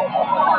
Oh,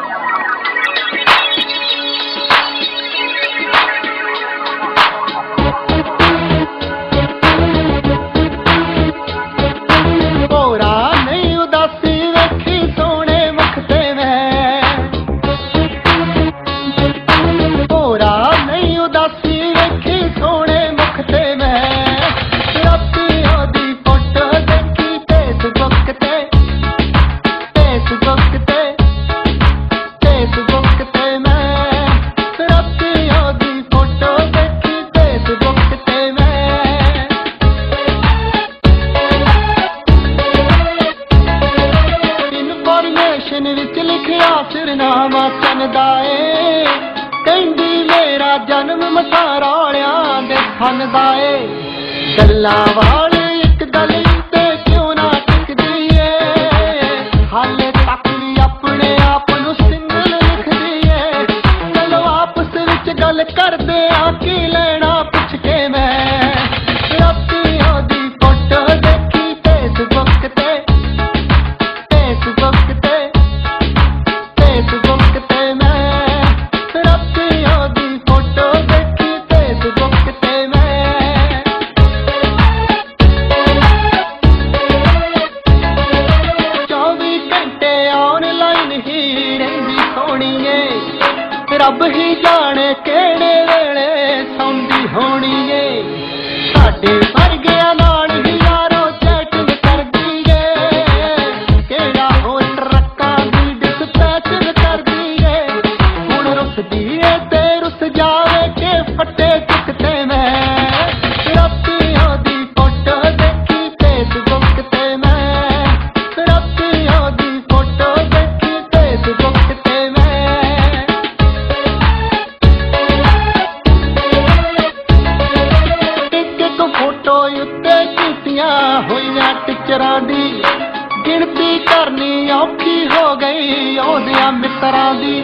ਲਿਖਿਆ ਸਿਰਨਾਮਾ ਏ ਕਹਿੰਦੀ, ਮੇਰਾ ਜਨਮ ਮਸਾਰਾਲਿਆਂ ਦੇ ਫਨ ਏ ਗੱਲਾਂ ਵਾਲੀ ਇੱਕ ਗੱਲ ਤੇ ਕਿਉਂ ਨਾ ਟਿਕਦੀ ਏ? ਹਾਲੇ ਤੱਕ ਵੀ ਆਪਣੇ ਆਪ ਨੂੰ ਸਿੰਗਲ ਲਿਖਦੀ ਏ। ਚਲੋ ਆਪਸ ਵਿੱਚ ਗੱਲ ਕਰਦੇ ਆ, ਕੀ ਰੱਬ ਹੀ ਜਾਣੇ ਕਿਹੜੇ ਵੇਲੇ ਸੌਂਦੀ ਹੋਣੀ ਏ। ਸਾਡੇ ਕੀਤੀਆਂ ਹੋਈਆਂ ਟਿਚਰਾਂ ਦੀ। ਗਿਣਤੀ ਕਰਨੀ ਔਖੀ ਹੋ ਗਈ ਉਹਦਿਆਂ ਮਿੱਤਰਾਂ ਦੀ।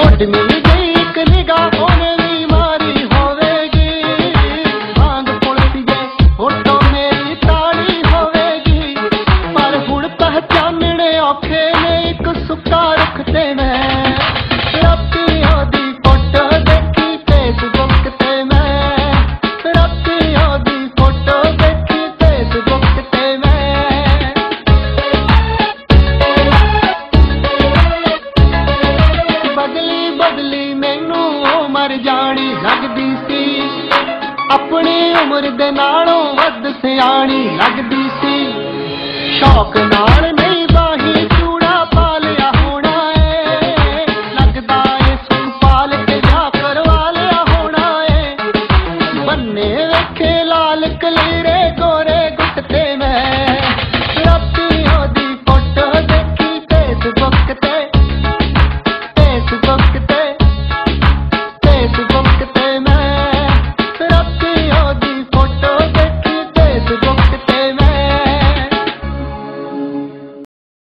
ਉੱਡ ਮਿਲ ਗਈ ਇੱਕ ਨਿਗਾਹ, ਉਹਨੇ ਵੀ ਮਾਰੀ ਹੋਵੇਗੀ। ਵਾਂਗ ਪੁਲਸੀਏ ਫੋਟੋ ਮੇਰੀ ਤਾੜੀ ਹੋਵੇਗੀ। ਪਰ ਹੁਣ ਪਹਿਚਾਨਣੇ ਔਖੇ ਨੇ, ਇੱਕ ਸੁੱਕਾ ਰੁੱਖ ਤੇ ਮੈਂ ਉਹ ਜਾਣੀ ਲੱਗਦੀ ਸੀ। ਆਪਣੀ ਉਮਰ ਦੇ ਨਾਲੋਂ ਵੱਧ ਸਿਆਣੀ ਲੱਗਦੀ ਸੀ